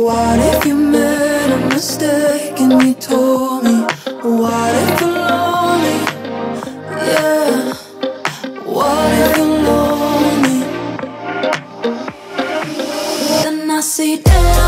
What if you made a mistake and you told me? What if you're lonely? Yeah. What if you're lonely? Then I see. damn.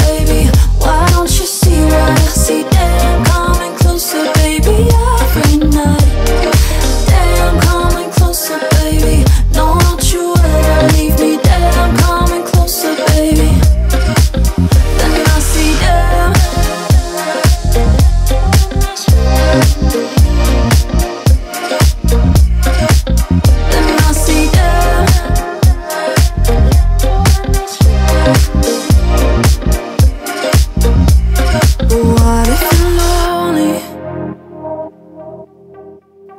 What if you're lonely?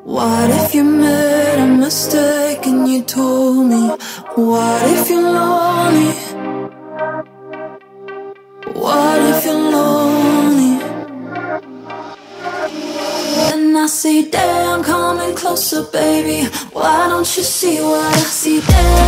What if you made a mistake and you told me? What if you're lonely? What if you're lonely? And I say, damn, coming closer, baby Why don't you see what I see, damn